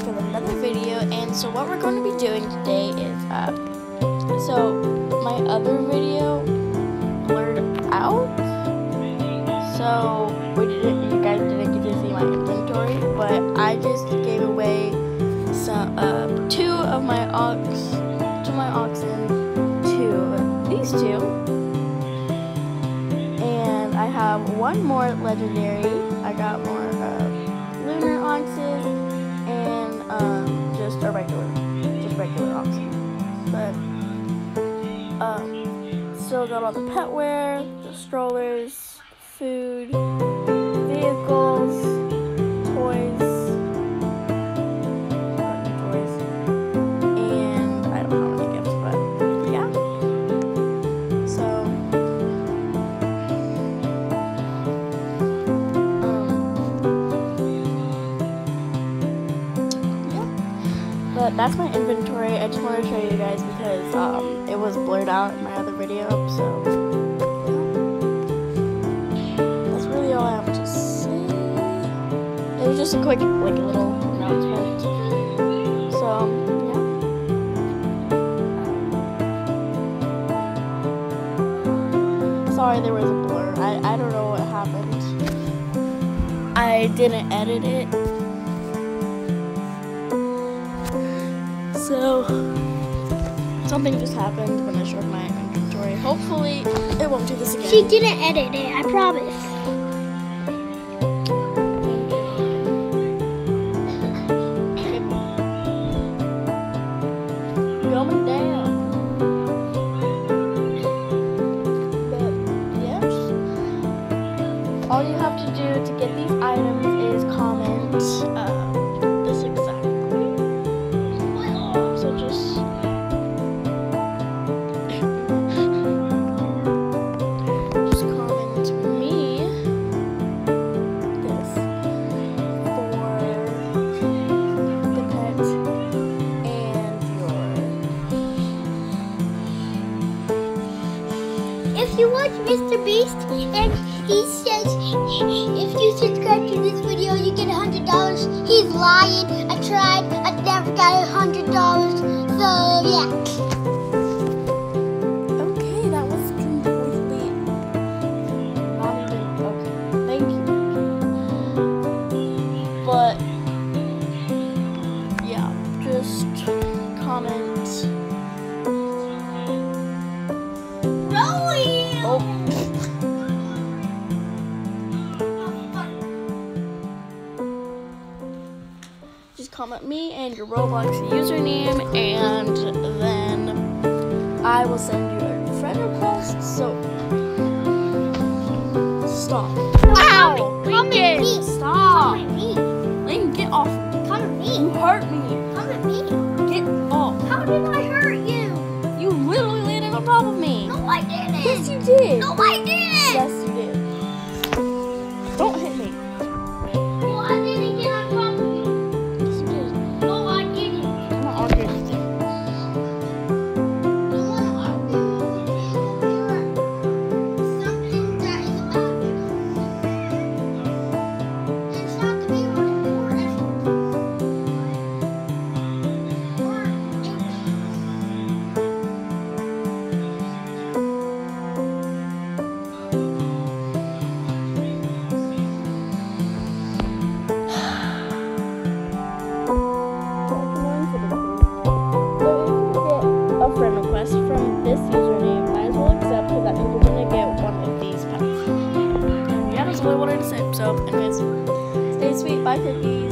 back with another video and so what we're going to be doing today is uh, so my other video blurred out. So we didn't you guys didn't get to see my inventory but I just gave away some uh, two of my ox to my oxen to these two. And I have one more legendary. I got more still got all the petware, the strollers, food, vehicles, But that's my inventory. I just wanted to show you guys because um, it was blurred out in my other video. So that's really all I have to say. It was just a quick, like, little announcement. So yeah. Sorry, there was a blur. I I don't know what happened. I didn't edit it. So, something just happened when I showed my inventory. Hopefully, it won't do this again. She didn't edit it, I promise. If you watch Mr. Beast and he says if you subscribe to this video you get a hundred dollars, he's lying. I tried, I never got a hundred dollars. So yeah. Okay, that was completely okay. Thank you. But yeah, just comment. Comment me and your Roblox username, and then I will send you a friend request. So stop. Ow! Come at Lincoln, me. stop. Come at me. Lincoln, get off. Come at me. You hurt me. Come at me. Get off. How did I hurt you? You literally landed on top of me. No, I didn't. Yes, you did. No, I didn't. Yes, So, anyways, stay sweet, bye cookies.